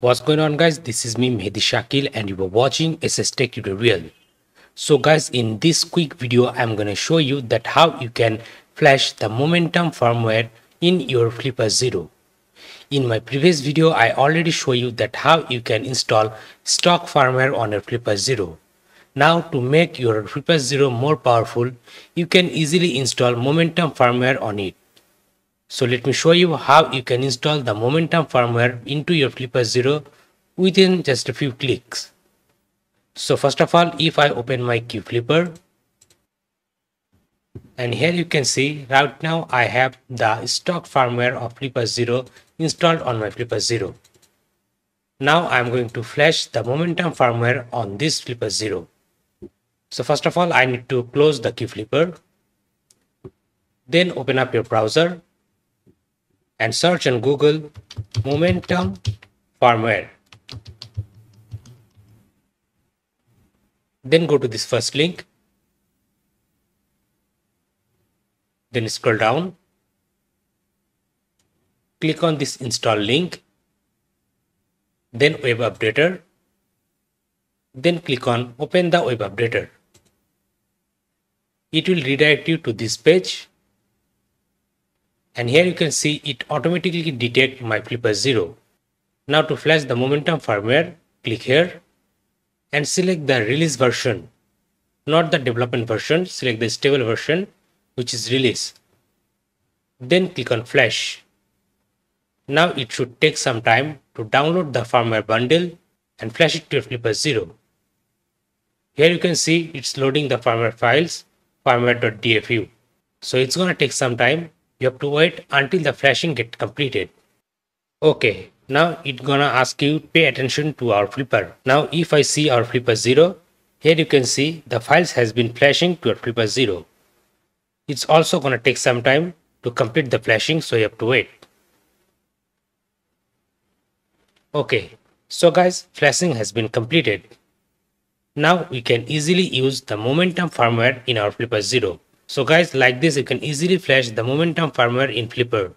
What's going on guys? This is me Mehedi Shakeel and you are watching SSTec tutorial. So guys in this quick video I'm gonna show you that how you can flash the momentum firmware in your Flipper Zero. In my previous video I already show you that how you can install stock firmware on your Flipper Zero. Now to make your Flipper Zero more powerful you can easily install momentum firmware on it. So let me show you how you can install the Momentum firmware into your Flipper Zero within just a few clicks. So first of all, if I open my QFlipper, and here you can see right now I have the stock firmware of Flipper Zero installed on my Flipper Zero. Now I'm going to flash the Momentum firmware on this Flipper Zero. So first of all, I need to close the QFlipper. Then open up your browser and search on Google Momentum Firmware. Then go to this first link. Then scroll down. Click on this install link. Then web updater. Then click on open the web updater. It will redirect you to this page and here you can see it automatically detect my Flipper Zero. Now to flash the momentum firmware, click here and select the release version, not the development version, select the stable version which is release. Then click on flash. Now it should take some time to download the firmware bundle and flash it to your Flipper Zero. Here you can see it's loading the firmware files firmware.dfu. So it's gonna take some time you have to wait until the flashing get completed. Okay now it's gonna ask you pay attention to our flipper. Now if i see our Flipper Zero here you can see the files has been flashing to our Flipper Zero it's also gonna take some time to complete the flashing so you have to wait. Okay so guys flashing has been completed. Now we can easily use the momentum firmware in our Flipper Zero so guys like this you can easily flash the momentum firmware in Flipper.